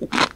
you